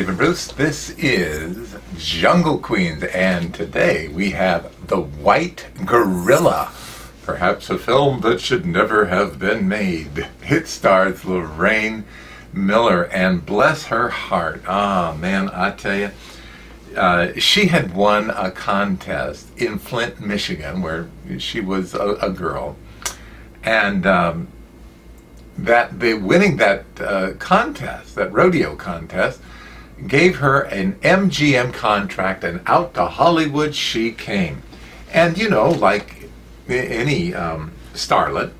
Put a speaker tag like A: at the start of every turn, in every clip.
A: David Bruce. This is Jungle Queens, and today we have The White Gorilla, perhaps a film that should never have been made. It stars Lorraine Miller, and bless her heart, ah oh, man, I tell you, uh, she had won a contest in Flint, Michigan, where she was a, a girl, and um, that the winning that uh, contest, that rodeo contest, gave her an MGM contract, and out to Hollywood she came. And you know, like any um, starlet,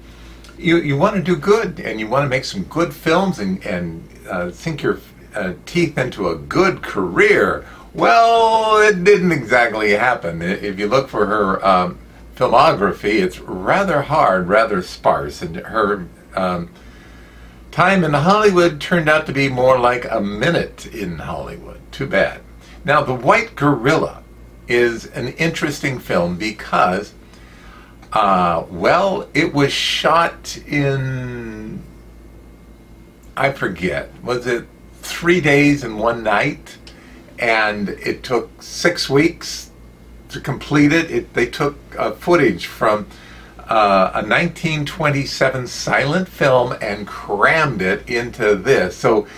A: you, you want to do good and you want to make some good films and, and uh, sink your uh, teeth into a good career. Well, it didn't exactly happen. If you look for her um, filmography, it's rather hard, rather sparse, and her um, time in Hollywood turned out to be more like a minute in Hollywood. Too bad. Now, The White Gorilla is an interesting film because, uh, well, it was shot in, I forget, was it three days and one night? And it took six weeks to complete it. it they took uh, footage from uh, a 1927 silent film and crammed it into this. So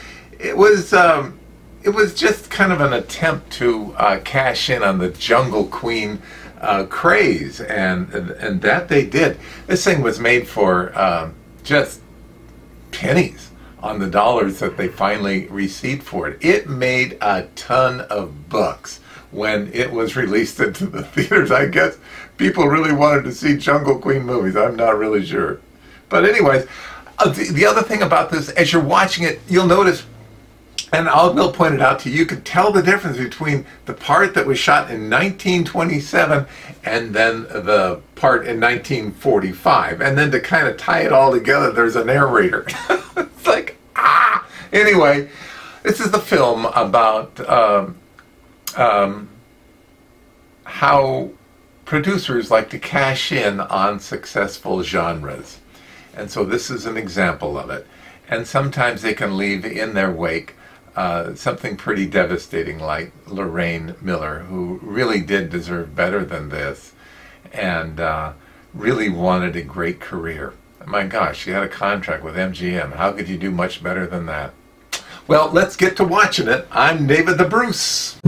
A: it was um, it was just kind of an attempt to uh, cash in on the Jungle Queen uh, craze, and, and, and that they did. This thing was made for um, just pennies on the dollars that they finally received for it. It made a ton of bucks when it was released into the theaters. I guess people really wanted to see Jungle Queen movies. I'm not really sure. But anyways, uh, the, the, other thing about this, as you're watching it, you'll notice, and I will point it out to you, you can tell the difference between the part that was shot in 1927 and then the part in 1945. And then to kind of tie it all together, there's a narrator. it's like, ah! Anyway, this is the film about um, um, how producers like to cash in on successful genres. And so this is an example of it. And sometimes they can leave in their wake uh, something pretty devastating like Lorraine Miller, who really did deserve better than this and uh, really wanted a great career. My gosh, she had a contract with MGM. How could you do much better than that? Well, let's get to watching it. I'm David the Bruce.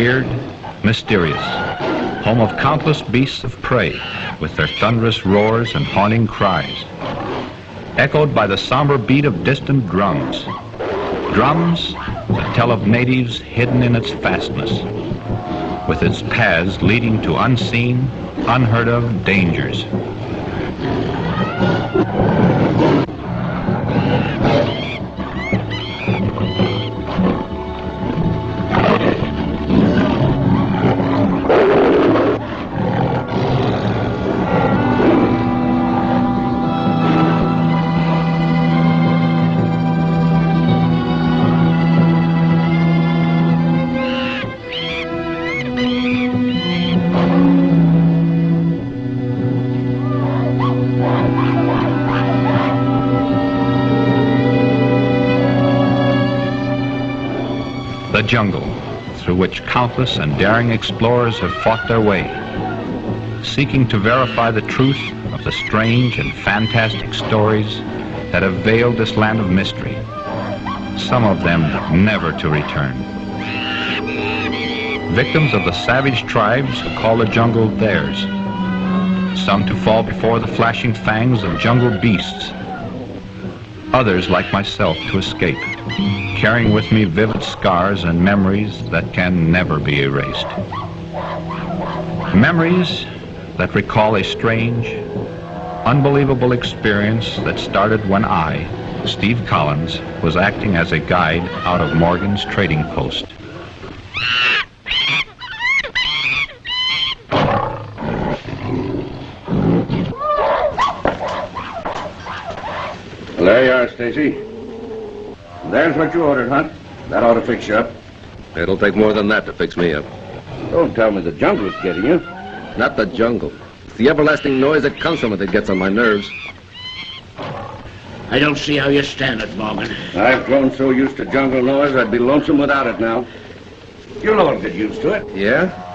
B: Weird, mysterious. Home of countless beasts of prey with their thunderous roars and haunting cries. Echoed by the somber beat of distant drums. Drums that tell of natives hidden in its fastness. With its paths leading to unseen, unheard of dangers. Which countless and daring explorers have fought their way, seeking to verify the truth of the strange and fantastic stories that have veiled this land of mystery, some of them never to return. Victims of the savage tribes who call the jungle theirs, some to fall before the flashing fangs of jungle beasts, others like myself to escape, carrying with me vivid scars and memories that can never be erased. Memories that recall a strange, unbelievable experience that started when I, Steve Collins, was acting as a guide out of Morgan's trading post.
C: There you are, Stacy. There's what you ordered, Hunt. That ought to fix you up.
D: It'll take more than that to fix me up.
C: Don't tell me the jungle's getting you.
D: Not the jungle. It's the everlasting noise that comes from it that gets on my nerves.
E: I don't see how you stand it, Morgan.
C: I've grown so used to jungle noise, I'd be lonesome without it now. You'll all get used to it.
D: Yeah?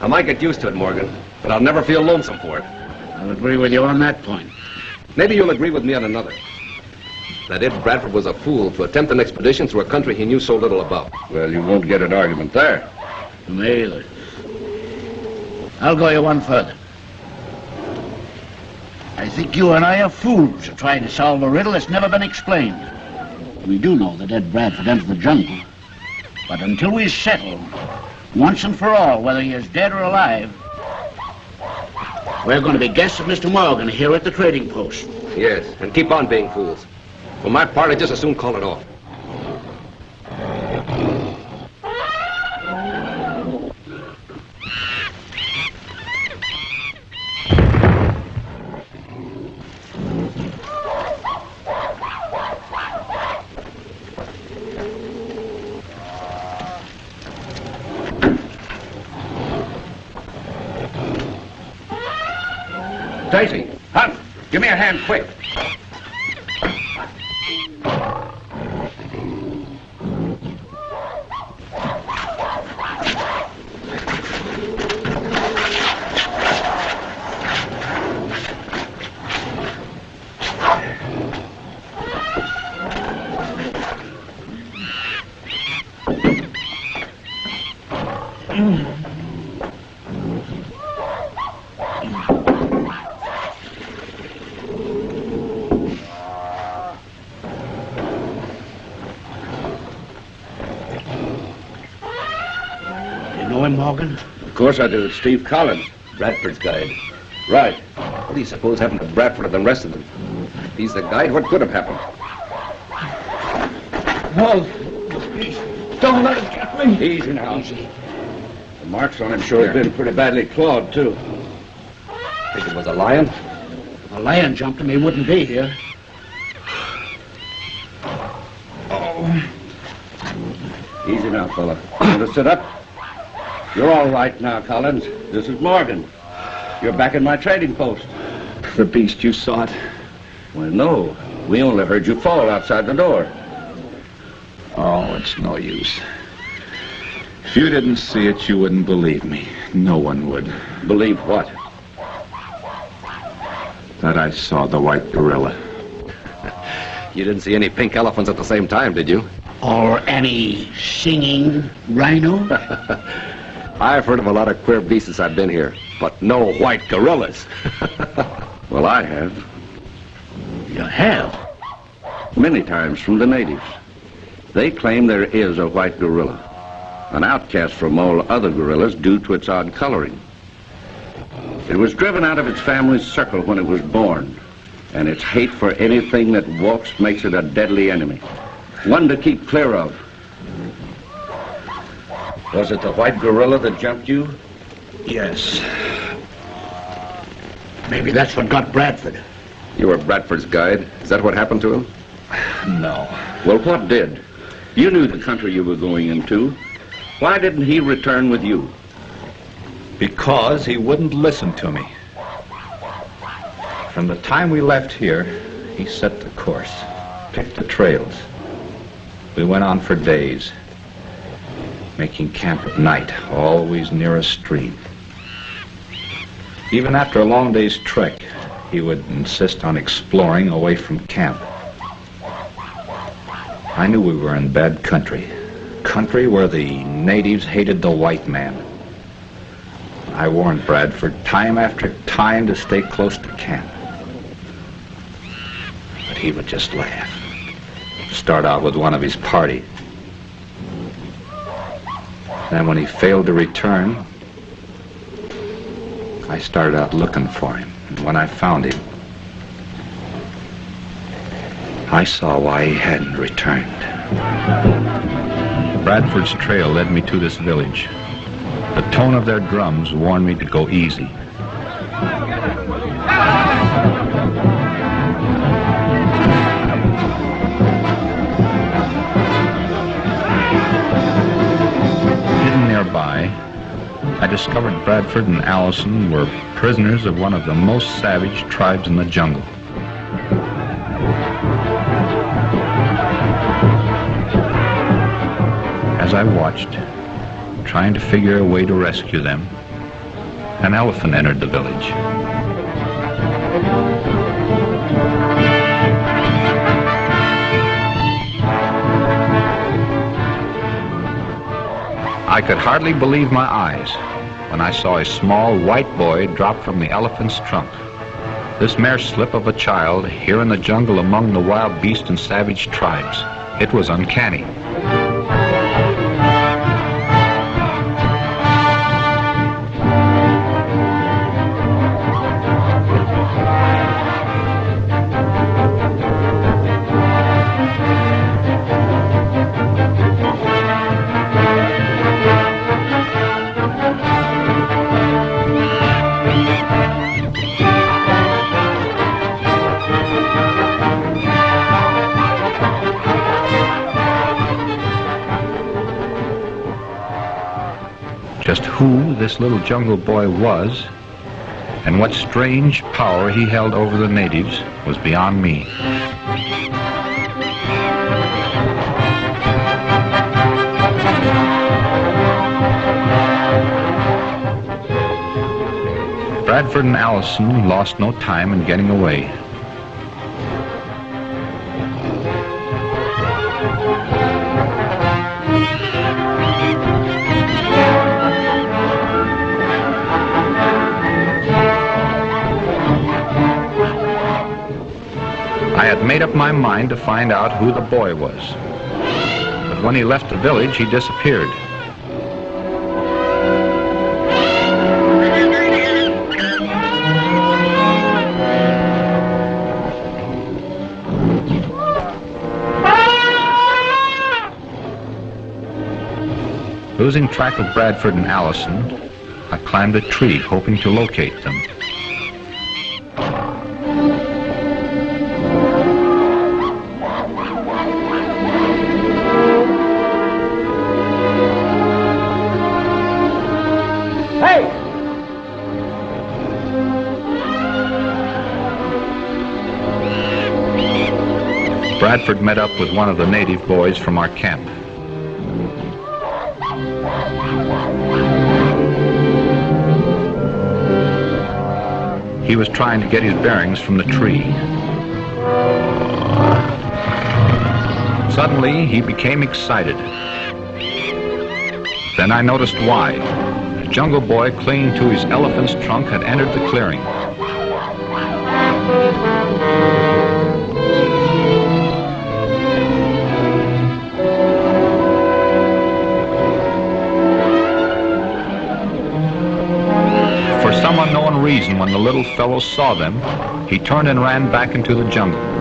D: I might get used to it, Morgan, but I'll never feel lonesome for it.
E: I'll agree with you on that point.
D: Maybe you'll agree with me on another. That Ed Bradford was a fool to attempt an expedition through a country he knew so little about.
C: Well, you won't get an argument there.
E: Me either. I'll go you one further. I think you and I are fools for trying to solve a riddle that's never been explained. We do know that Ed Bradford entered the jungle. But until we settle, once and for all, whether he is dead or alive, we're going to be guests of Mr. Morgan here at the trading post.
D: Yes, and keep on being fools. For my part, I'd just as soon call it off.
C: Stacy, Hunt, give me a hand quick.
E: Know him, Morgan?
C: Of course I do. It's Steve Collins, Bradford's guide. Right.
D: What do you suppose happened to Bradford and the rest of them? If he's the guide, what could have happened?
E: No, Don't let it get me.
C: Easy now. The marks on him sure have been pretty badly clawed, too.
D: Think it was a lion?
E: If a lion jumped him, he wouldn't be here. Oh.
C: Easy now, fella. Want to sit up? You're all right now, Collins. This is Morgan. You're back in my trading post.
F: The beast, you saw it.
C: Well, no. We only heard you fall outside the door.
F: Oh, it's no use. If you didn't see it, you wouldn't believe me. No one would.
C: Believe what?
F: That I saw the white gorilla.
D: You didn't see any pink elephants at the same time, did you?
E: Or any singing rhino?
D: I've heard of a lot of queer beasts since I've been here, but no white gorillas.
C: Well, I have.
E: you have.
C: Many times from the natives. They claim there is a white gorilla. An outcast from all other gorillas due to its odd coloring. It was driven out of its family's circle when it was born. And its hate for anything that walks makes it a deadly enemy. One to keep clear of. Was it the white gorilla that jumped you?
E: Yes. Maybe that's what got Bradford.
D: You were Bradford's guide. Is that what happened to him?
F: No.
C: Well, what did? You knew the country you were going into. Why didn't he return with you?
F: Because he wouldn't listen to me. From the time we left here, he set the course, picked the trails, We went on for days, making camp at night, always near a stream. Even after a long day's trek, he would insist on exploring away from camp. I knew we were in bad country. Country where the natives hated the white man. I warned Bradford time after time to stay close to camp. But he would just laugh. Start out with one of his party. Then when he failed to return, I started out looking for him. And when I found him, I saw why he hadn't returned.
B: Bradford's trail led me to this village. The tone of their drums warned me to go easy. Discovered Bradford and Allison were prisoners of one of the most savage tribes in the jungle. As I watched, trying to figure a way to rescue them, an elephant entered the village. I could hardly believe my eyes when I saw a small white boy drop from the elephant's trunk. This mere slip of a child here in the jungle among the wild beasts and savage tribes. It was uncanny. This little jungle boy was and what strange power he held over the natives was beyond me. Bradford and Allison lost no time in getting away. Made up my mind to find out who the boy was. But when he left the village, he disappeared. Losing track of Bradford and Allison, I climbed a tree hoping to locate them. Bradford met up with one of the native boys from our camp. He was trying to get his bearings from the tree. Suddenly, he became excited. Then I noticed why. A jungle boy clinging to his elephant's trunk had entered the clearing. Little fellow saw them, he turned and ran back into the jungle.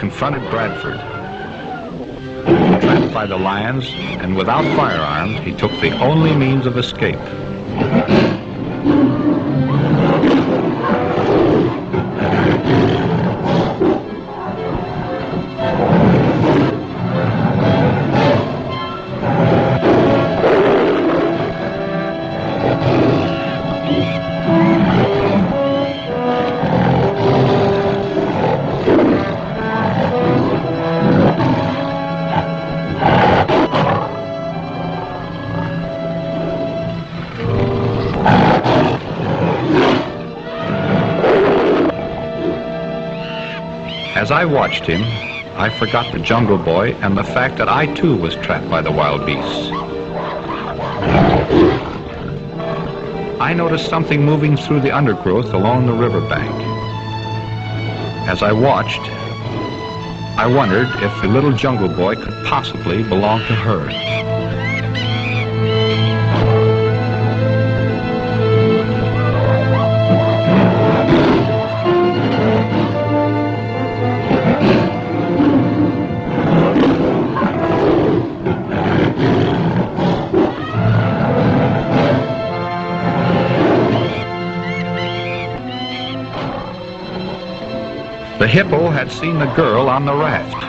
B: Confronted Bradford. trapped by the lions, and without firearms, he took the only means of escape. As I watched him, I forgot the jungle boy and the fact that I too was trapped by the wild beasts. I noticed something moving through the undergrowth along the riverbank. As I watched, I wondered if the little jungle boy could possibly belong to her. Hippo had seen the girl on the raft.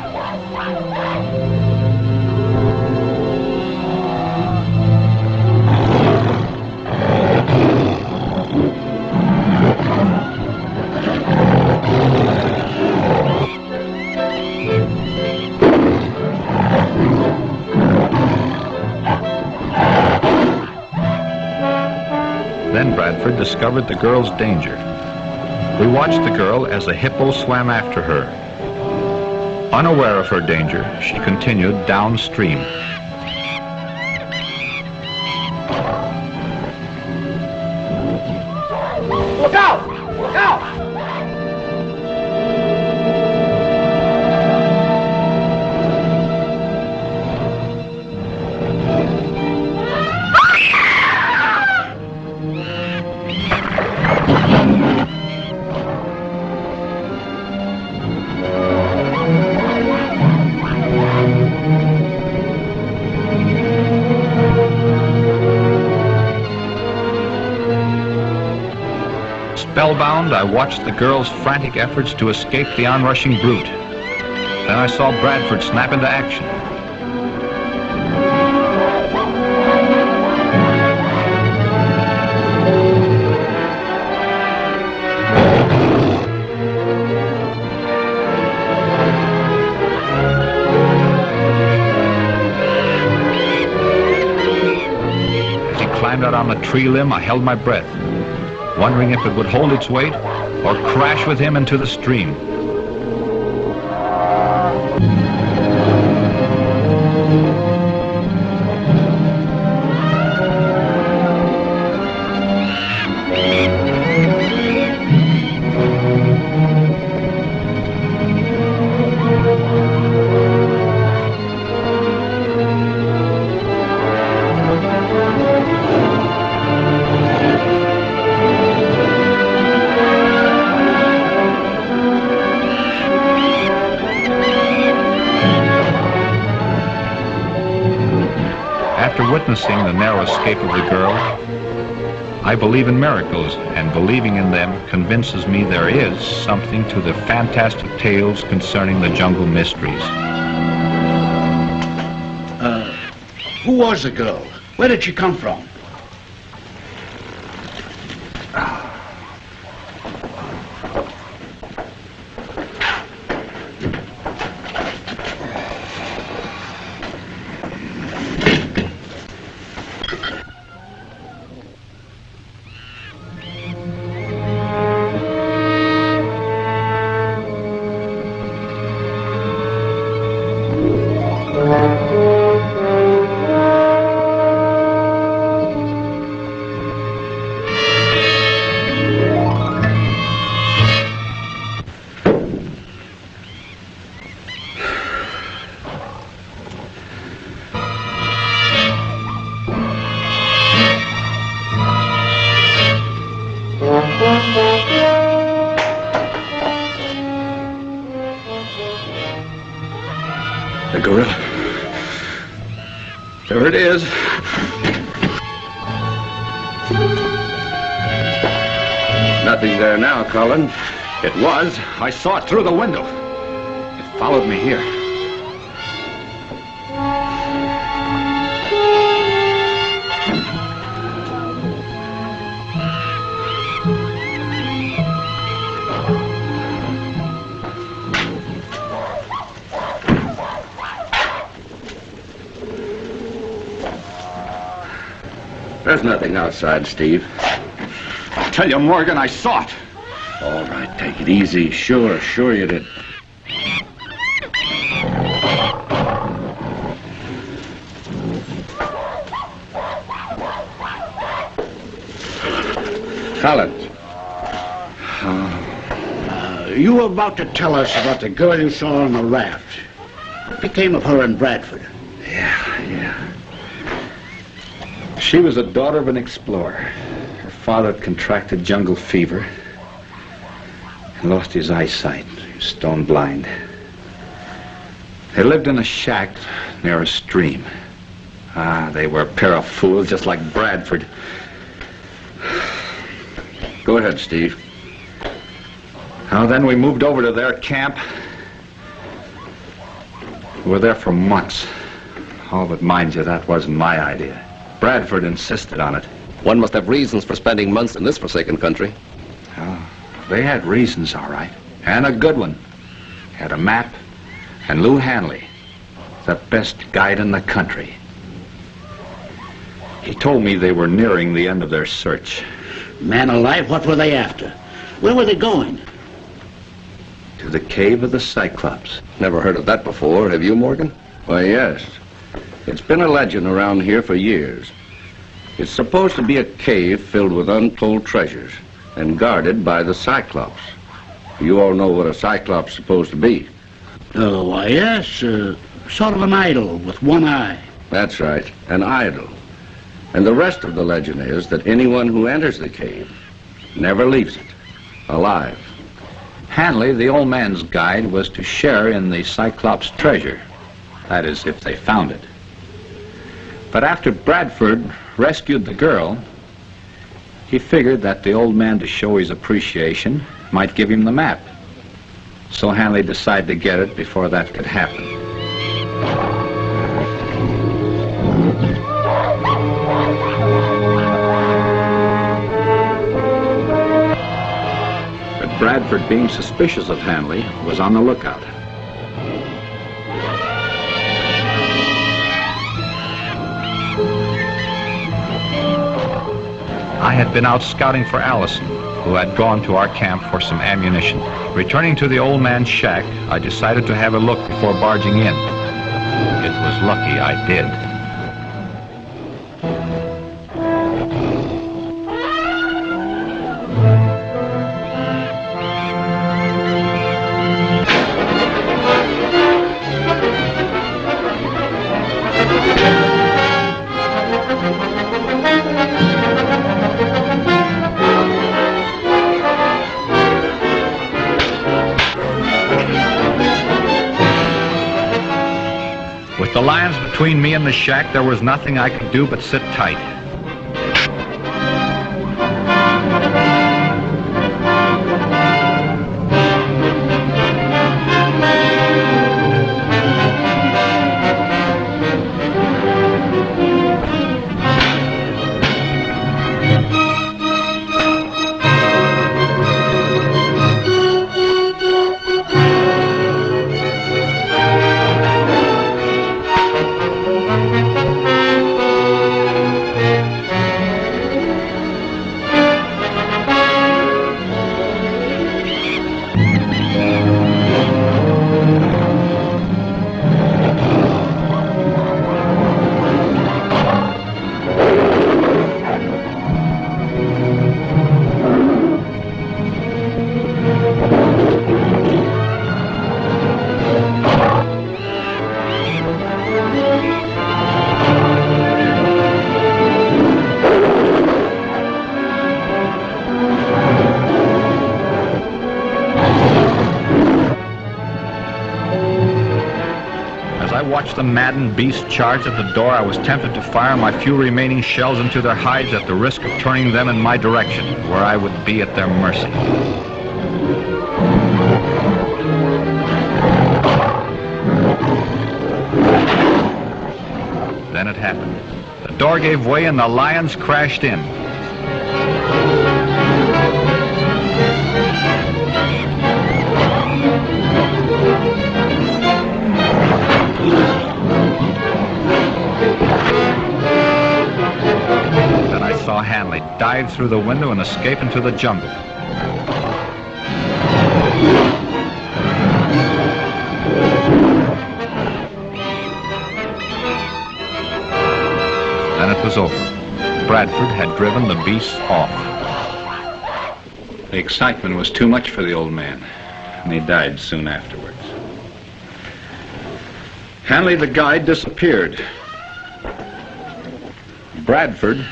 B: Then Bradford discovered the girl's danger. We watched the girl as the hippo swam after her. Unaware of her danger, she continued downstream. I watched the girl's frantic efforts to escape the onrushing brute. Then I saw Bradford snap into action. Climbed out on the tree limb, I held my breath, wondering if it would hold its weight or crash with him into the stream. I believe in miracles, and believing in them convinces me there is something to the fantastic tales concerning the jungle mysteries.
E: Uh, who was the girl? Where did she come from?
B: Was. I saw it through the window. It followed me here.
C: There's nothing outside, Steve.
B: I tell you, Morgan, I saw it.
C: All right, take it easy. Sure, sure you did. Collins,
E: Uh, you were about to tell us about the girl you saw on the raft. What became of her in Bradford? Yeah, yeah.
B: She was a daughter of an explorer. Her father had contracted jungle fever lost his eyesight. He was stone blind. They lived in a shack near a stream. Ah, they were a pair of fools, just like Bradford.
C: go ahead, Steve.
B: Now then, we moved over to their camp. We were there for months. Oh, but mind you, that wasn't my idea. Bradford insisted on it.
D: One must have reasons for spending months in this forsaken country.
B: They had reasons, all right. And a good one. Had a map. And Lou Hanley, the best guide in the country. He told me they were nearing the end of their search.
E: Man alive, what were they after? Where were they going?
B: To the cave of the Cyclops.
D: Never heard of that before, have you, Morgan?
C: Why, yes. It's been a legend around here for years. It's supposed to be a cave filled with untold treasures and guarded by the Cyclops. You all know what a Cyclops is supposed to be.
E: Oh, why, yes. Uh, sort of an idol with one eye.
C: That's right, an idol. And the rest of the legend is that anyone who enters the cave never leaves it alive.
B: Hanley, the old man's guide, was to share in the Cyclops treasure. That is, if they found it. But after Bradford rescued the girl, he figured that the old man, to show his appreciation, might give him the map. So Hanley decided to get it before that could happen. But Bradford, being suspicious of Hanley, was on the lookout. I had been out scouting for Allison, who had gone to our camp for some ammunition. Returning to the old man's shack, I decided to have a look before barging in. It was lucky I did. Between me and the shack, there was nothing I could do but sit tight. The maddened beast charge at the door, I was tempted to fire my few remaining shells into their hides at the risk of turning them in my direction, where I would be at their mercy. Then it happened. The door gave way and the lions crashed in. Through the window and escape into the jungle. Then it was over. Bradford had driven the beasts off.
F: The excitement was too much for the old man, and he died soon afterwards. Hanley the guide disappeared. Bradford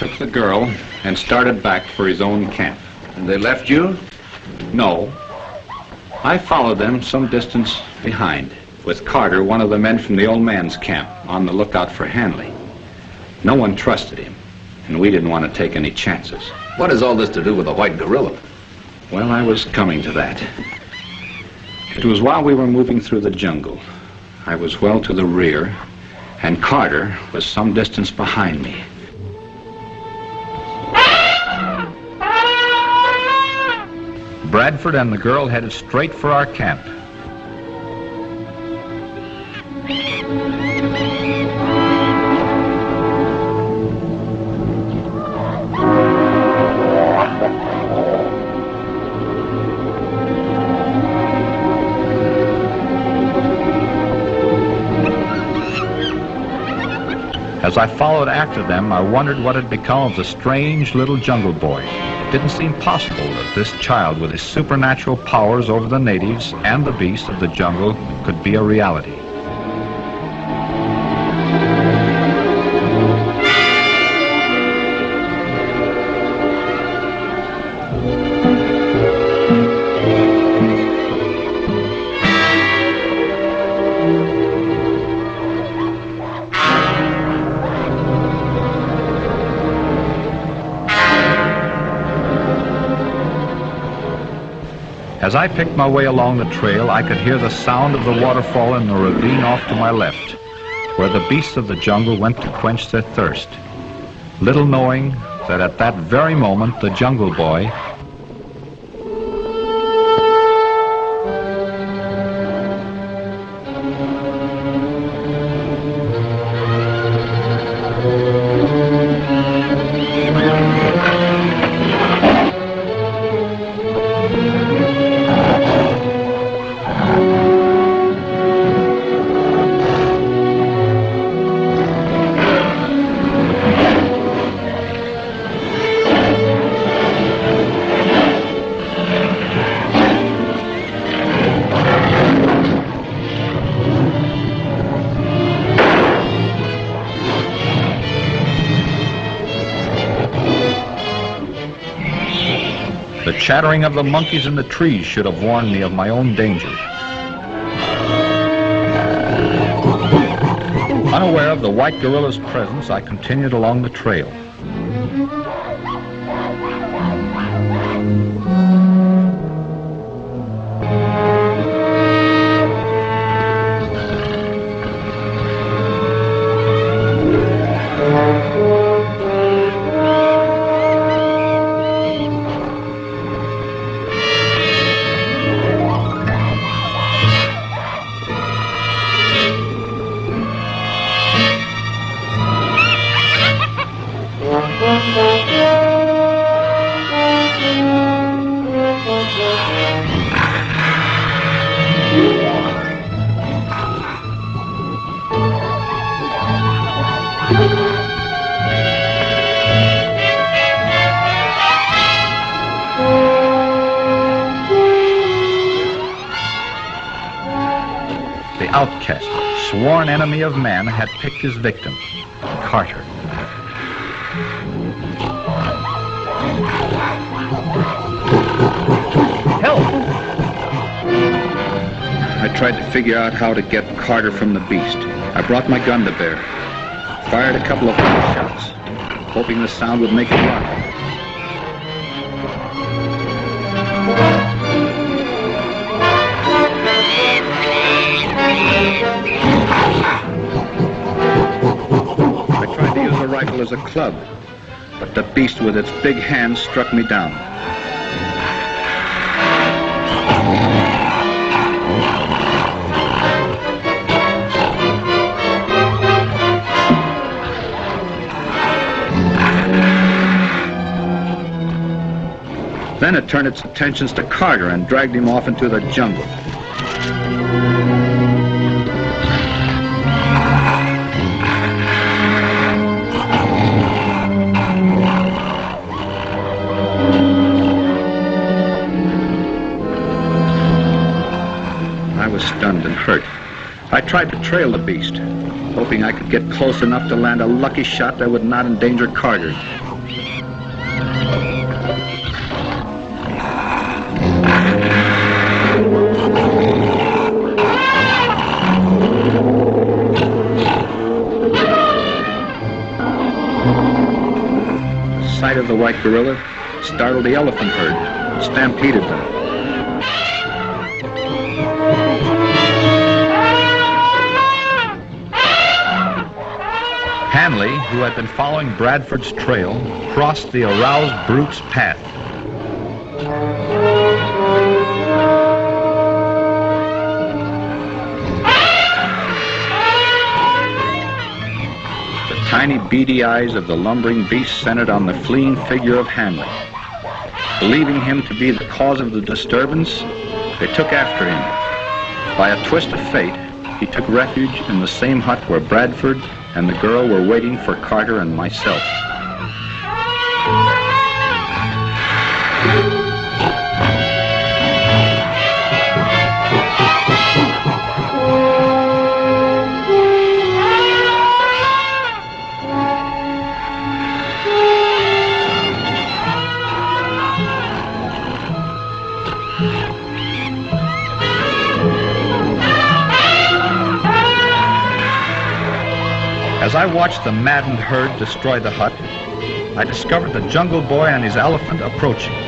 F: took the girl and started back for his own camp.
C: And they left you?
F: No. I followed them some distance behind, with Carter, one of the men from the old man's camp, on the lookout for Hanley. No one trusted him, and we didn't want to take any chances.
D: What has all this to do with the white gorilla?
F: Well, I was coming to that. It was while we were moving through the jungle. I was well to the rear, and Carter was some distance behind me.
B: Bradford and the girl headed straight for our camp. As I followed after them, I wondered what had become of the strange little jungle boy. It didn't seem possible that this child with his supernatural powers over the natives and the beasts of the jungle could be a reality. As I picked my way along the trail, I could hear the sound of the waterfall in the ravine off to my left, where the beasts of the jungle went to quench their thirst. Little knowing that at that very moment the jungle boy, chattering of the monkeys in the trees should have warned me of my own danger. Unaware of the white gorilla's presence, I continued along the trail. Had picked his victim, Carter. Help!
F: I
B: tried to figure out how to get Carter from the beast. I brought my gun to bear, fired a couple of shots, hoping the sound would make it run. Rifle as a club, but the beast with its big hands struck me down. Then it turned its attentions to Carter and dragged him off into the jungle. Tried to trail the beast, hoping I could get close enough to land a lucky shot that would not endanger Carter. The sight of the white gorilla startled the elephant herd, stampeded them. Who had been following Bradford's trail, crossed the aroused brute's path. The tiny beady eyes of the lumbering beast centered on the fleeing figure of Hanley. Believing him to be the cause of the disturbance, they took after him. By a twist of fate, he took refuge in the same hut where Bradford and the girl were waiting for Carter and myself. As I watched the maddened herd destroy the hut, I discovered the jungle boy and his elephant approaching.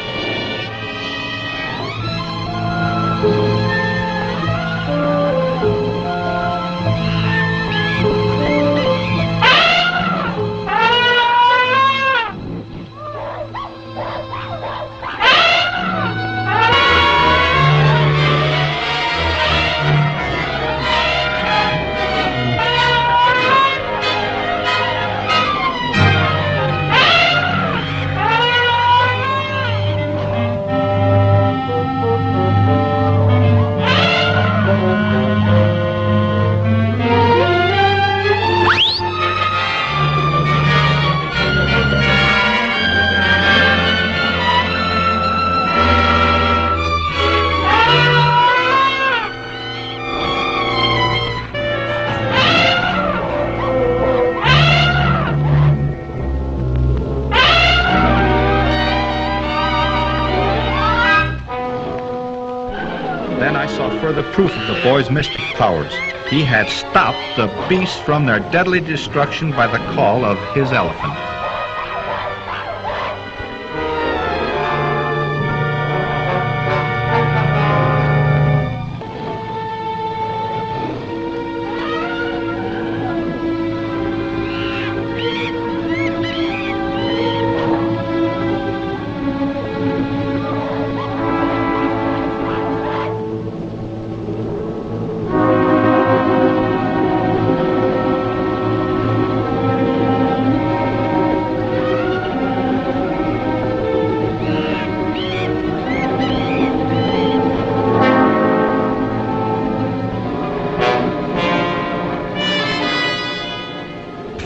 B: He had stopped the beasts from their deadly destruction by the call of his elephant.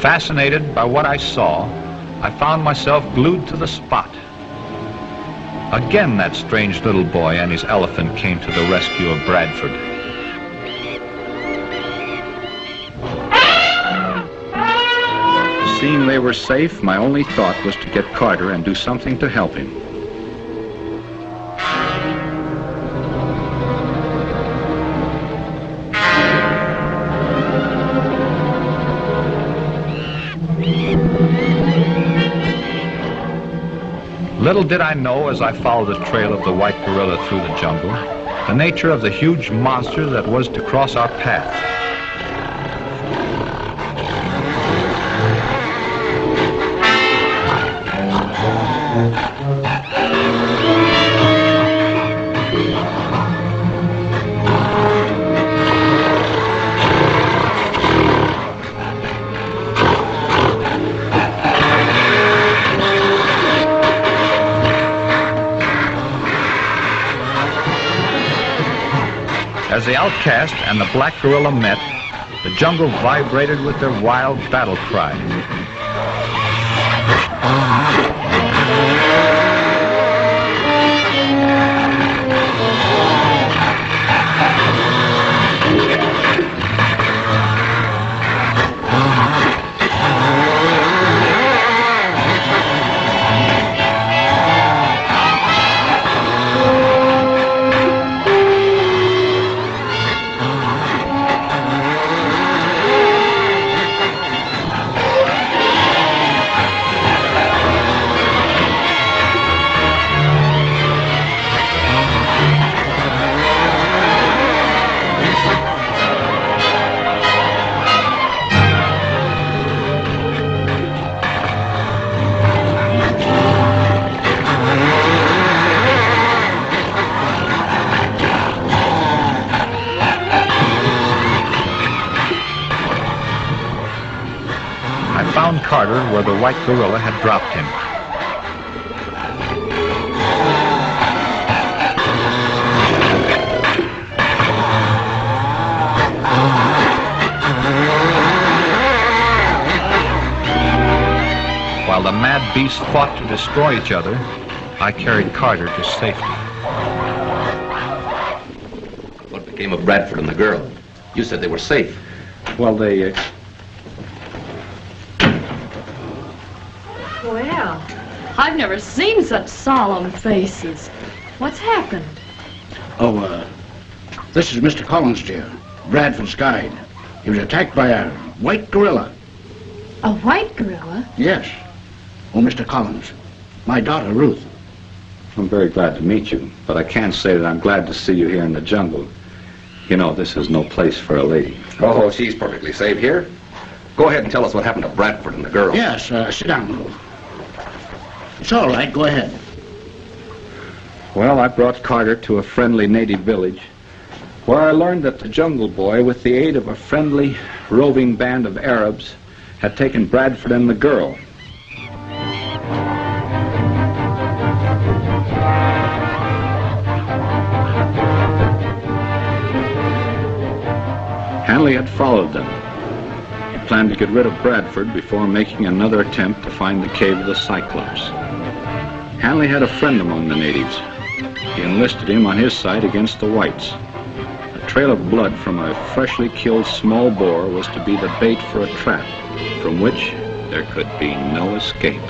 B: Fascinated by what I saw, I found myself glued to the spot. Again, that strange little boy and his elephant came to the rescue of Bradford. Seeing they were safe, my only thought was to get Carter and do something to help him.
G: Little did I know as I followed the trail of the white gorilla through the jungle, the nature of the huge monster that was to cross our path. And the black gorilla met, the jungle vibrated with their wild battle cry. Found Carter where the white gorilla had dropped him. While the mad beasts fought to destroy each other, I carried Carter to safety.
D: What became of Bradford and the girl? You said they were safe.
B: Well, they, uh,
H: Well, I've never seen such solemn faces. What's happened?
E: Oh, uh, this is Mr. Collins, dear. Bradford's guide. He was attacked by a white gorilla.
H: A white gorilla?
E: Yes. Oh, Mr. Collins. My daughter, Ruth.
B: I'm very glad to meet you, but I can't say that I'm glad to see you here in the jungle. You know, this is no place for a lady.
D: Oh, she's perfectly safe here. Go ahead and tell us what happened to Bradford and the girl.
E: Yes, uh, sit down, Ruth. It's all right. Go ahead.
B: Well, I brought Carter to a friendly native village where I learned that the Jungle Boy, with the aid of a friendly roving band of Arabs, had taken Bradford and the girl. Hanley had followed them. He planned to get rid of Bradford before making another attempt to find the cave of the Cyclops. Hanley had a friend among the natives. He enlisted him on his side against the whites. A trail of blood from a freshly killed small boar was to be the bait for a trap from which there could be no escape.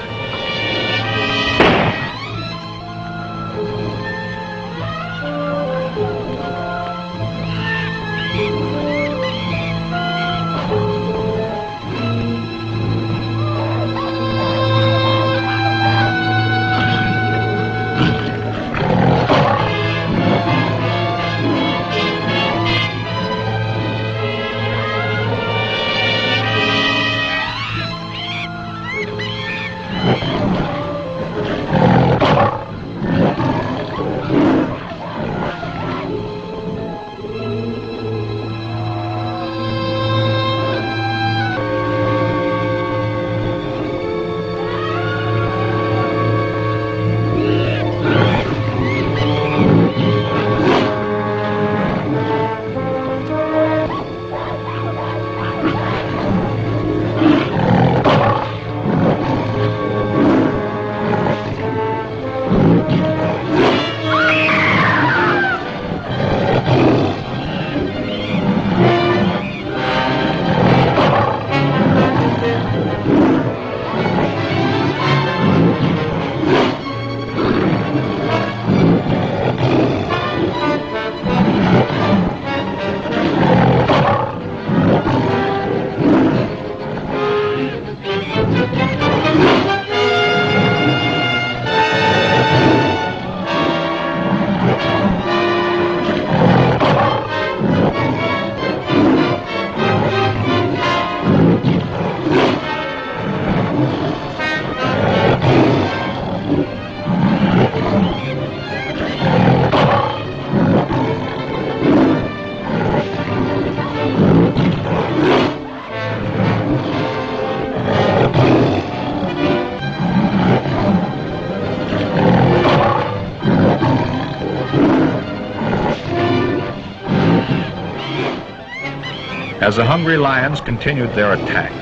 B: As the hungry lions continued their attack.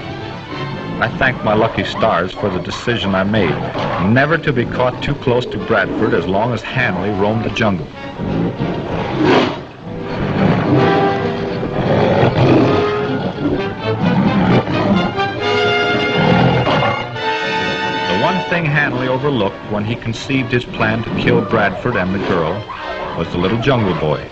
B: I thank my lucky stars for the decision I made, never to be caught too close to Bradford as long as Hanley roamed the jungle. The one thing Hanley overlooked when he conceived his plan to kill Bradford and the girl was the little jungle boy.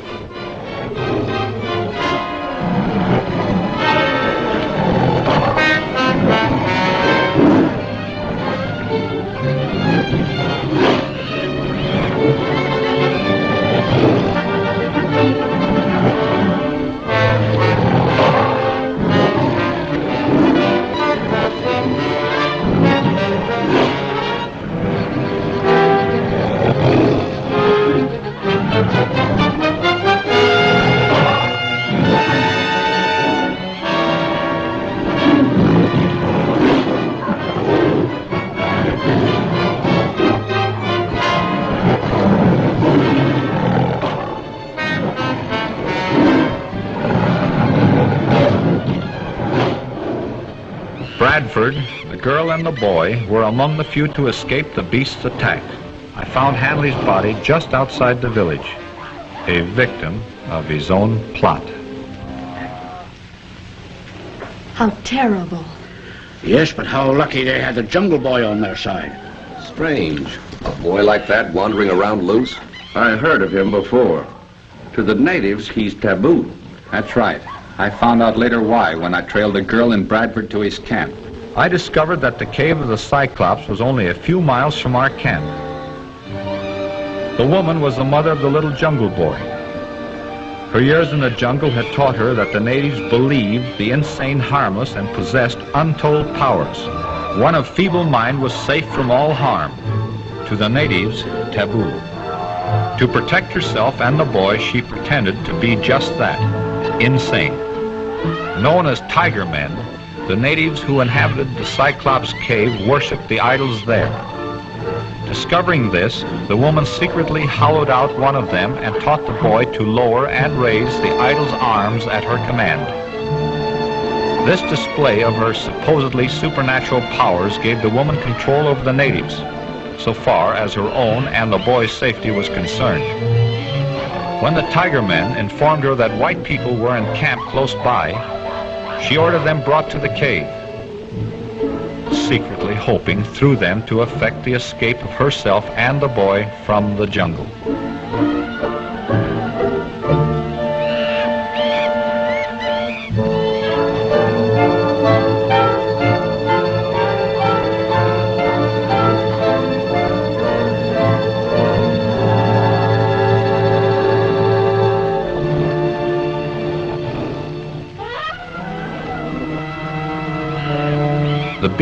B: Girl and the boy were among the few to escape the beast's attack. I found Hanley's body just outside the village, a victim of his own plot.
H: How terrible.
E: Yes, but how lucky they had the jungle boy on their side.
D: Strange. A boy like that wandering around loose?
C: I heard of him before. To the natives, he's taboo.
F: That's right. I found out later why when I trailed a girl in Bradford to his camp.
B: I discovered that the cave of the Cyclops was only a few miles from our camp. The woman was the mother of the little jungle boy. Her years in the jungle had taught her that the natives believed the insane harmless and possessed untold powers. One of feeble mind was safe from all harm. To the natives, taboo. To protect herself and the boy, she pretended to be just that, insane. Known as tiger men, the natives who inhabited the Cyclops cave worshipped the idols there. Discovering this, the woman secretly hollowed out one of them and taught the boy to lower and raise the idol's arms at her command. This display of her supposedly supernatural powers gave the woman control over the natives, so far as her own and the boy's safety was concerned. When the tiger men informed her that white people were in camp close by, she ordered them brought to the cave, secretly hoping through them to effect the escape of herself and the boy from the jungle.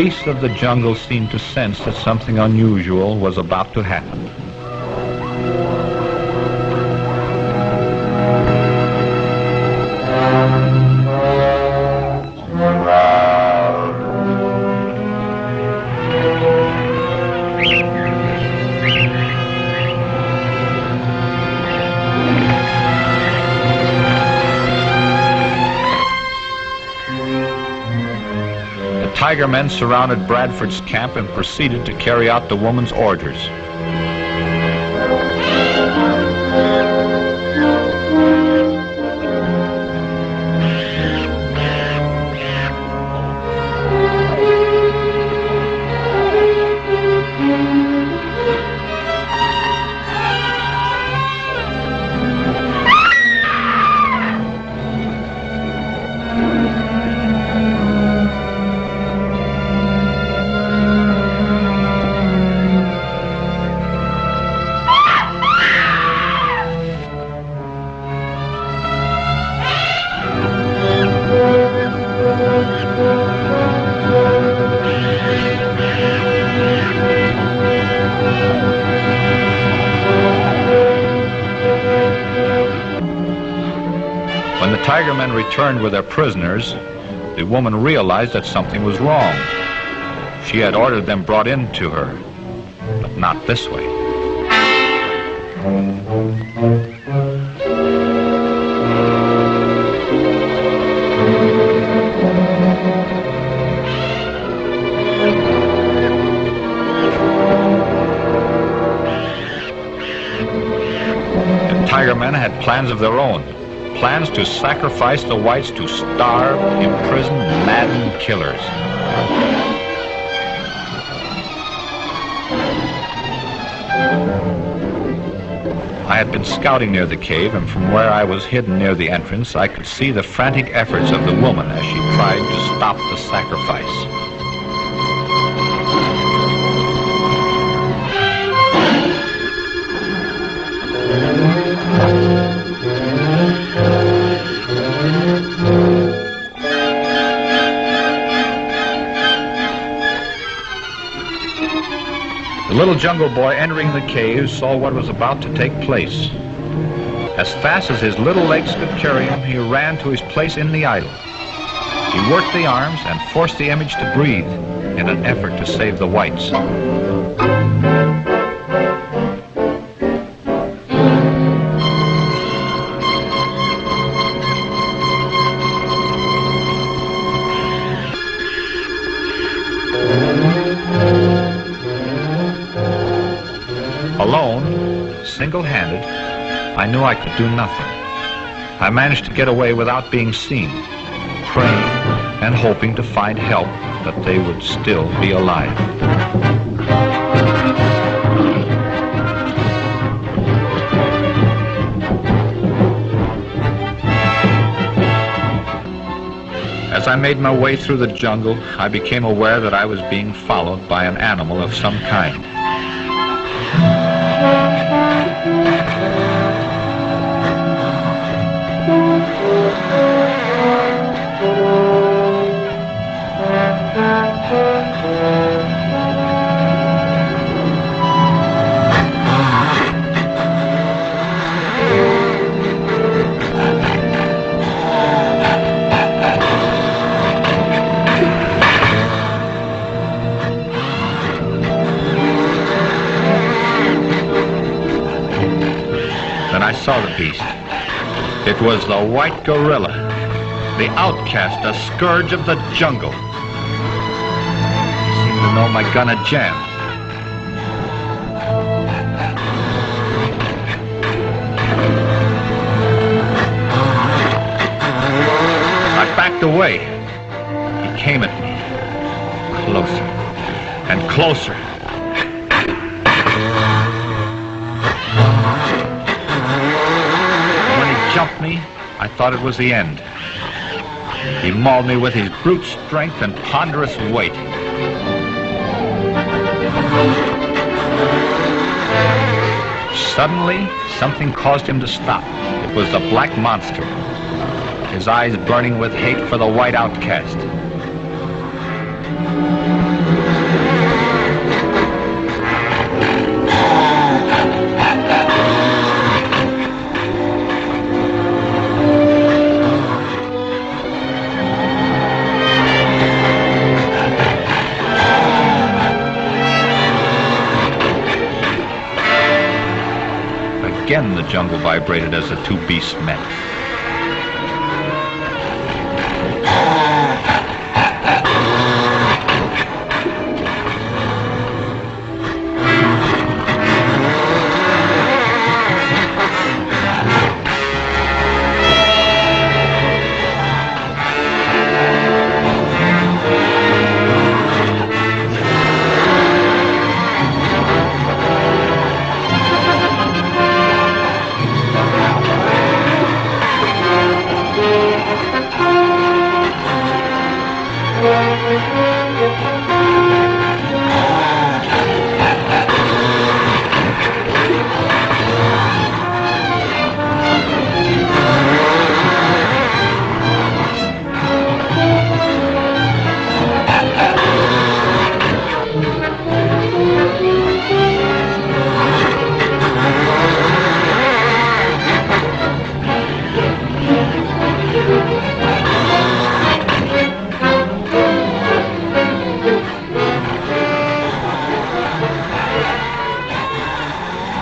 B: Beasts of the jungle seemed to sense that something unusual was about to happen. The tiger men surrounded Bradford's camp and proceeded to carry out the woman's orders. returned with their prisoners, the woman realized that something was wrong. She had ordered them brought in to her, but not this way. The Tiger Men had plans of their own. Plans to sacrifice the whites to starve, imprison, madden killers. I had been scouting near the cave, and from where I was hidden near the entrance, I could see the frantic efforts of the woman as she tried to stop the sacrifice. Little jungle boy entering the cave saw what was about to take place. As fast as his little legs could carry him, he ran to his place in the idol. He worked the arms and forced the image to breathe in an effort to save the whites. Knew I could do nothing. I managed to get away without being seen, praying and hoping to find help that they would still be alive. As I made my way through the jungle, I became aware that I was being followed by an animal of some kind. Was the white gorilla, the outcast, a scourge of the jungle. He seemed to know my gun had jammed. I backed away. He came at me, closer and closer. I thought it was the end. He mauled me with his brute strength and ponderous weight. Suddenly, something caused him to stop. It was the black monster, his eyes burning with hate for the white outcast. The jungle vibrated as the two beasts met.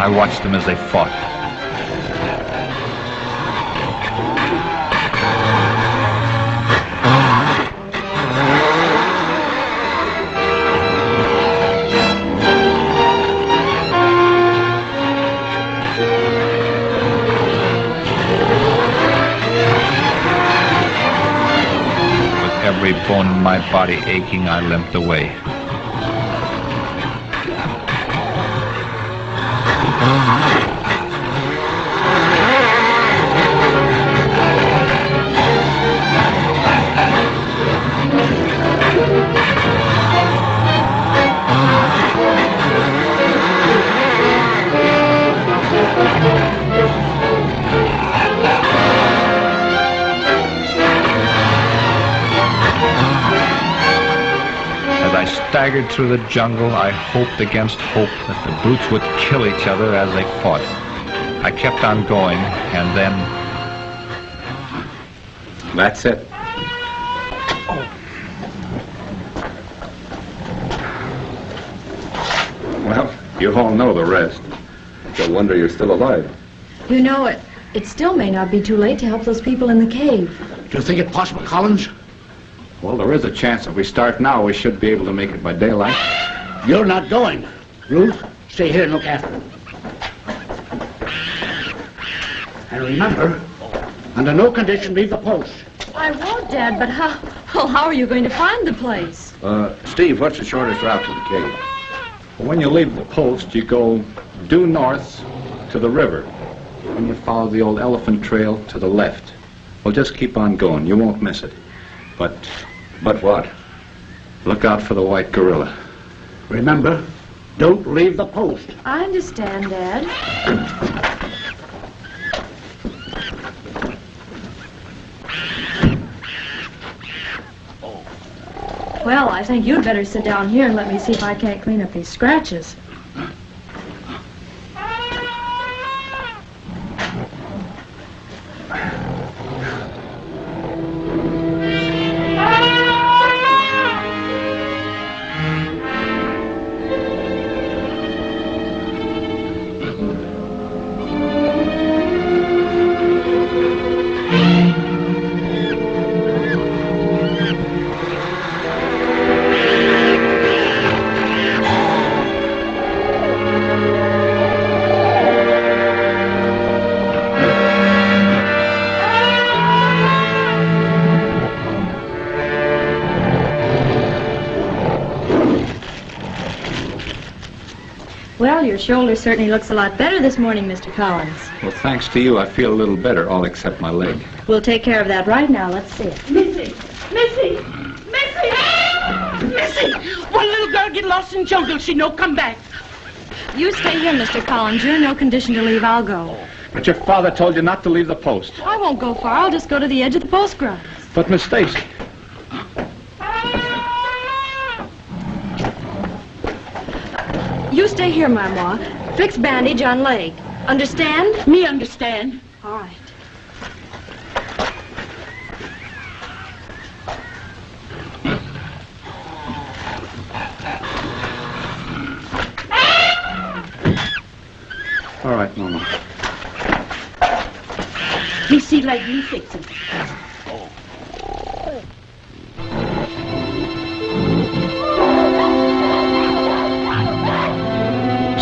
B: I watched them as they fought. With every bone in my body aching, I limped away. As I staggered through the jungle, I hoped against hope that the brutes would kill each other as they fought. I kept on going, and then
F: That's it. Well, you all know the rest.
D: No wonder you're still alive.
H: You know, it, it still may not be too late to help those people in the cave.
E: Do you think it possible, Collins?
F: Well, there is a chance if we start now, we should be able to make it by daylight.
E: You're not going. Ruth, stay here and look after them. And remember, under no condition leave the post.
H: I won't, Dad, but how, well, how are you going to find the place?
C: Uh, Steve, what's the shortest route to the cave?
F: When you leave the post, you go due north to the river. And you follow the old elephant trail to the left. Well, just keep on going. You won't miss it. But
C: But what?
F: look out for the white gorilla.
E: Remember, don't leave the post.
H: I understand, Dad. Well, I think you'd better sit down here and let me see if I can't clean up these scratches. Shoulder certainly looks a lot better this morning, Mr. Collins.
F: Well, thanks to you, I feel a little better, all except my leg.
H: We'll take care of that right now. Let's see it.
I: Missy! Missy! Missy! Missy! One little girl get lost in jungle. She no come back.
H: You stay here, Mr. Collins. You're in no condition to leave. I'll go.
F: But your father told you not to leave the post.
H: I won't go far. I'll just go to the edge of the post grounds.
F: But Miss Stacy,
H: stay here, Mamois. Fix bandage on leg. Understand?
I: Me understand.
H: All right.
F: all right, Mama.
I: Me see like me fix it. Oh.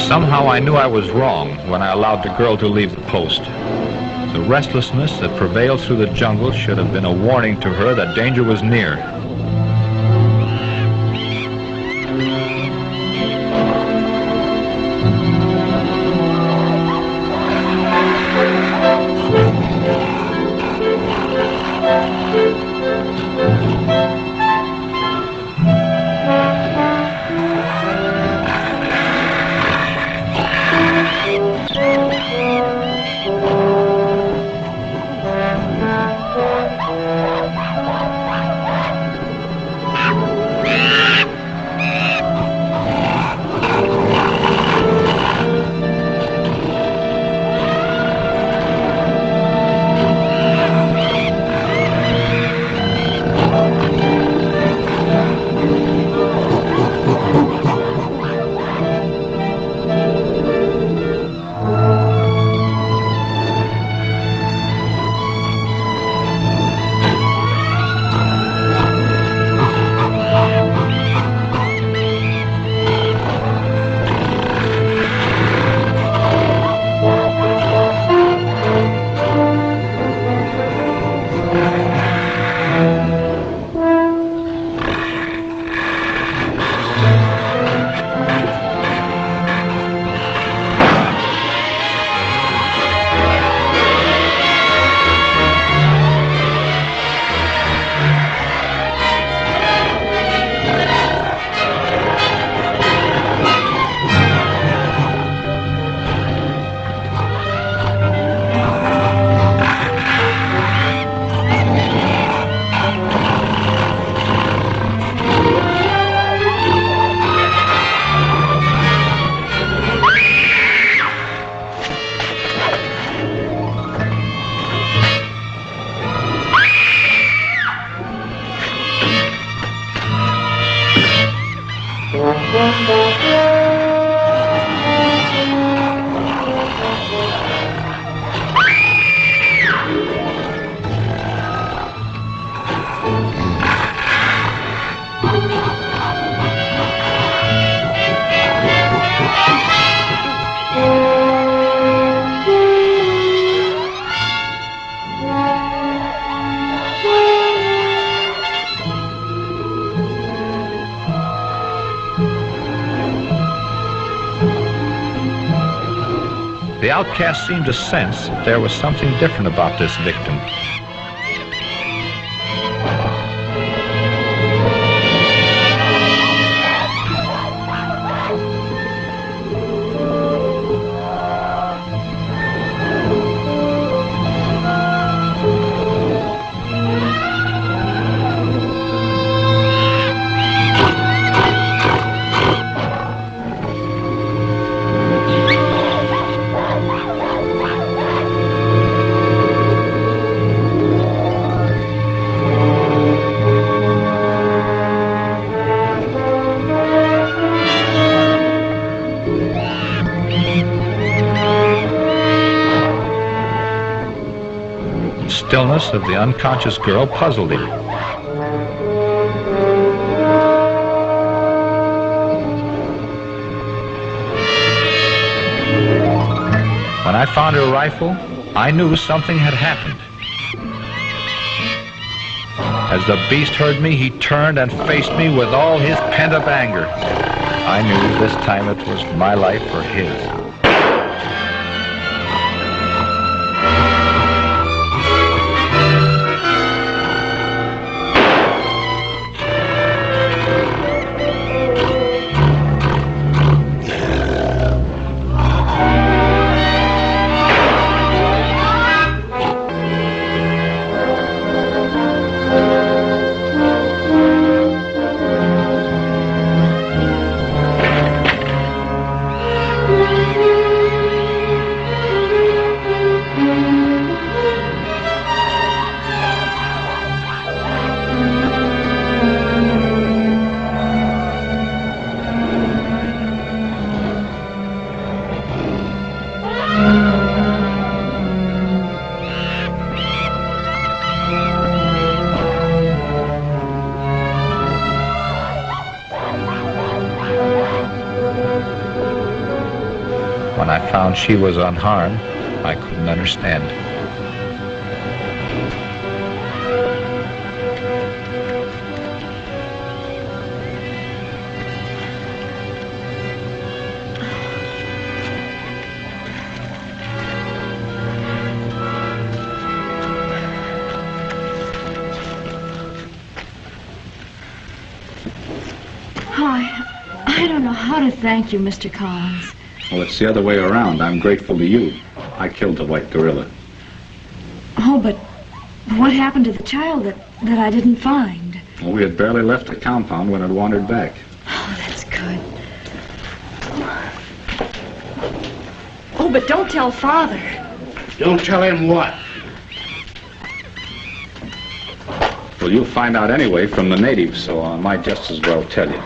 B: Somehow I knew I was wrong when I allowed the girl to leave the post. The restlessness that prevailed through the jungle should have been a warning to her that danger was near. Outcast seemed to sense that there was something different about this victim. Of the unconscious girl puzzled him. When I found her rifle, I knew something had happened. As the beast heard me, he turned and faced me with all his pent-up anger. I knew this time it was my life or his. She was unharmed, I couldn't understand.
H: Oh, I, I don't know how to thank you, Mr. Collins.
F: Well, it's the other way around. I'm grateful to you. I killed the white gorilla.
H: Oh, but what happened to the child that, that I didn't find?
F: Well, we had barely left the compound when it wandered back.
H: Oh, that's good. Oh, but don't tell Father.
E: Don't tell him what.
F: Well, you'll find out anyway from the natives, so I might just as well tell you.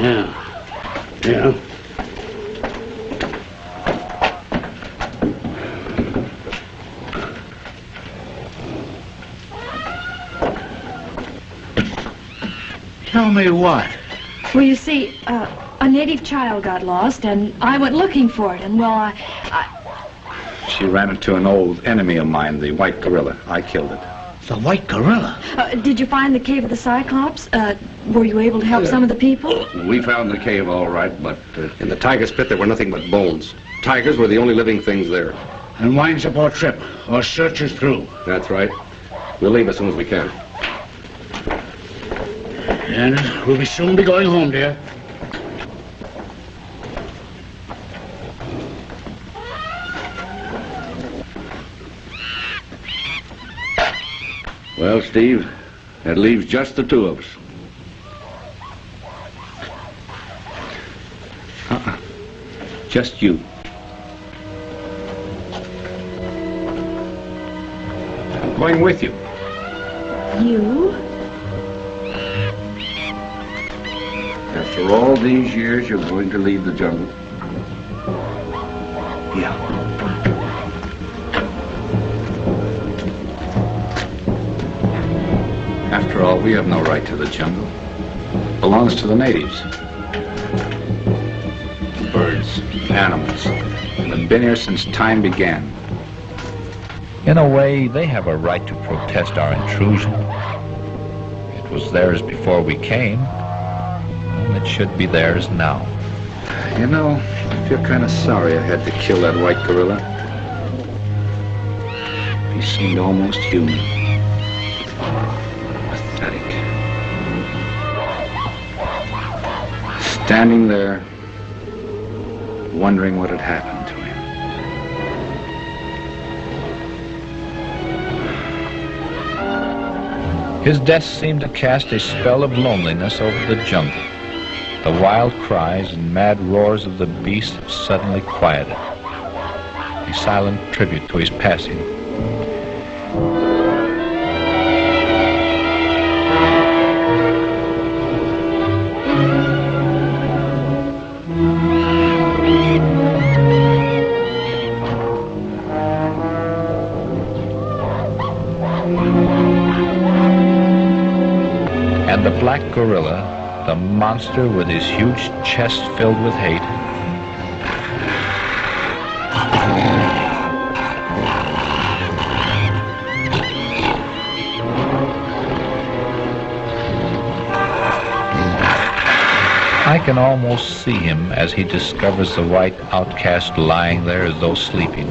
E: Yeah. Yeah. Tell me what?
H: Well, you see, uh, a native child got lost, and I went looking for it, and well, I, I
F: She ran into an old enemy of mine, the white gorilla. I killed it.
E: The white gorilla.
H: uh, did you find the cave of the Cyclops? Uh, were you able to help some of the people?
C: We found the cave all right, but uh,
D: In the tiger's pit, there were nothing but bones. Tigers were the only living things there.
E: And winds up our trip. Our search is through.
D: That's right. We'll leave as soon as we can.
E: And we'll be soon be going home, dear.
C: well, Steve, that leaves just the two of us. Uh-uh.
F: Just you. I'm going with you.
H: You?
C: After all these years, you're going to leave the jungle.
E: Yeah.
F: After all, we have no right to the jungle. It belongs to the natives. Birds, animals, have been here since time began.
B: In a way, they have a right to protest our intrusion. It was theirs before we came, and it should be theirs now.
F: You know, I feel kind of sorry I had to kill that white gorilla.
B: He seemed almost human. Pathetic. Standing there, wondering what had happened to him. His death seemed to cast a spell of loneliness over the jungle. The wild cries and mad roars of the beast have suddenly quieted. A silent tribute to his passing. And the black gorilla, the monster with his huge chest filled with hate, I can almost see him as he discovers the white outcast lying there as though sleeping.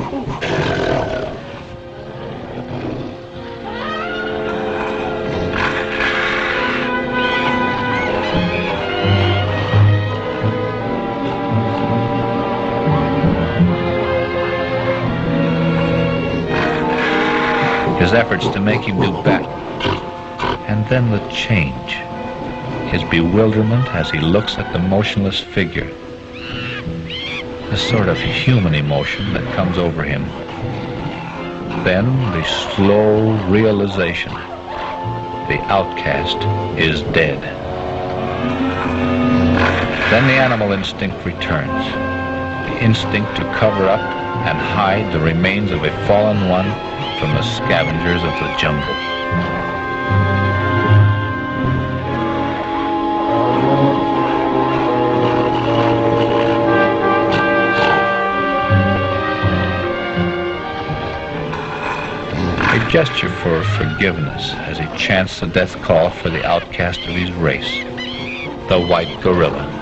B: His efforts to make him do better. And then the change. His bewilderment as he looks at the motionless figure. the sort of human emotion that comes over him. Then the slow realization. The outcast is dead. Then the animal instinct returns. The instinct to cover up and hide the remains of a fallen one from the scavengers of the jungle. A gesture for forgiveness as he chants the death call for the outcast of his race, the white gorilla.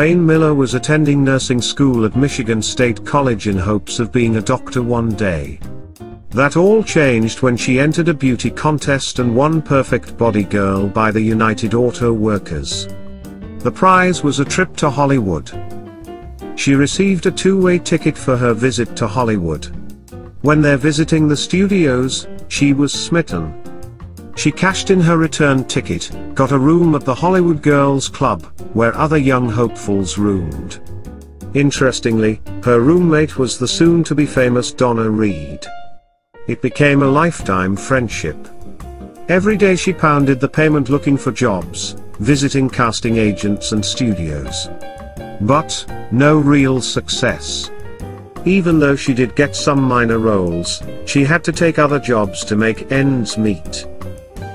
J: Lorraine Miller was attending nursing school at Michigan State College in hopes of being a doctor one day. That all changed when she entered a beauty contest and won Perfect Body Girl by the United Auto Workers. The prize was a trip to Hollywood. She received a two-way ticket for her visit to Hollywood. When they're visiting the studios, she was smitten. She cashed in her return ticket, got a room at the Hollywood Girls Club, where other young hopefuls roomed. Interestingly, her roommate was the soon-to-be famous Donna Reed. It became a lifetime friendship. Every day she pounded the pavement looking for jobs, visiting casting agents and studios. But, no real success. Even though she did get some minor roles, she had to take other jobs to make ends meet.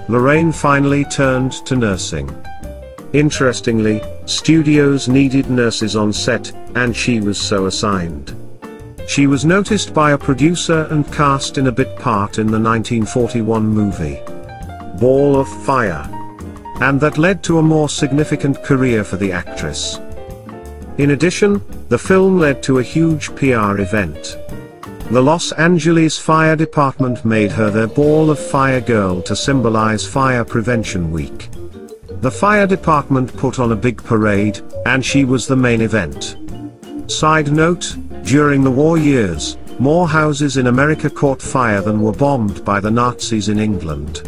J: Lorraine finally turned to nursing. Interestingly, studios needed nurses on set, and she was so assigned. She was noticed by a producer and cast in a bit part in the 1941 movie Ball of Fire. And that led to a more significant career for the actress. In addition, the film led to a huge PR event. The Los Angeles Fire Department made her their Ball of Fire girl to symbolize Fire Prevention Week. The fire department put on a big parade, and she was the main event. Side note, during the war years, more houses in America caught fire than were bombed by the Nazis in England.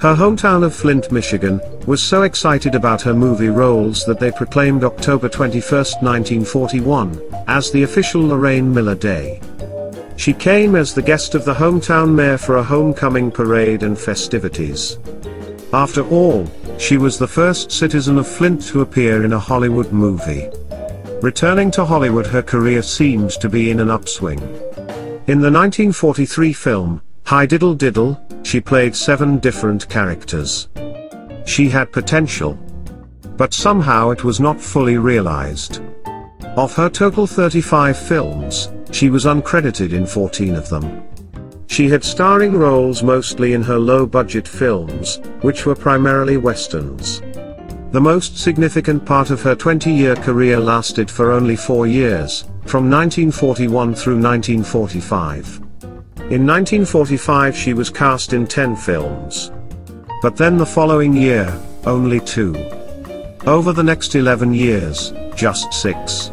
J: Her hometown of Flint, Michigan, was so excited about her movie roles that they proclaimed October 21, 1941, as the official Lorraine Miller Day. She came as the guest of the hometown mayor for a homecoming parade and festivities. After all, she was the first citizen of Flint to appear in a Hollywood movie. Returning to Hollywood her career seems to be in an upswing. In the 1943 film, Hi Diddle Diddle, she played seven different characters. She had potential. But somehow it was not fully realized. Of her total 35 films, she was uncredited in 14 of them. She had starring roles mostly in her low-budget films, which were primarily westerns. The most significant part of her 20-year career lasted for only four years, from 1941 through 1945. In 1945 she was cast in 10 films. But then the following year, only two. Over the next 11 years, just six.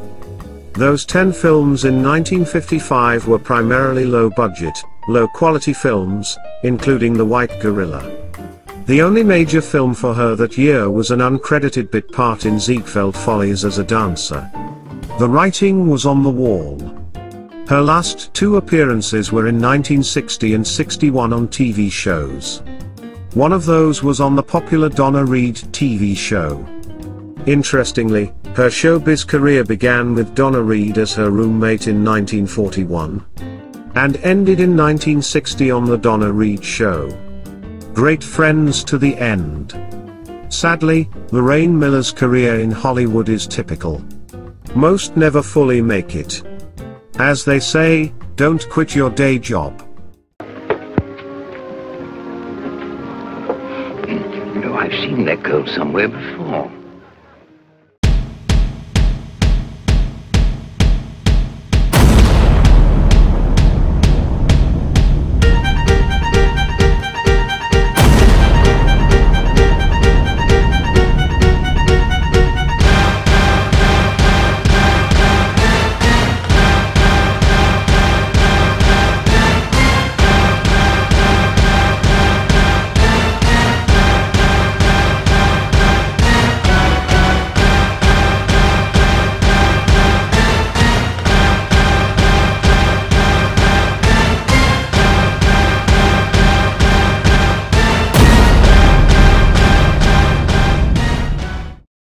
J: Those 10 films in 1955 were primarily low-budget, low-quality films, including The White Gorilla. The only major film for her that year was an uncredited bit part in Ziegfeld Follies as a dancer. The writing was on the wall. Her last two appearances were in 1960 and 61 on TV shows. One of those was on the popular Donna Reed TV show. Interestingly, her showbiz career began with Donna Reed as her roommate in 1941 and ended in 1960 on the Donna Reed Show. Great friends to the end. Sadly, Lorraine Miller's career in Hollywood is typical. Most never fully make it. As they say, don't quit your day job.
K: You I've seen that girl somewhere before.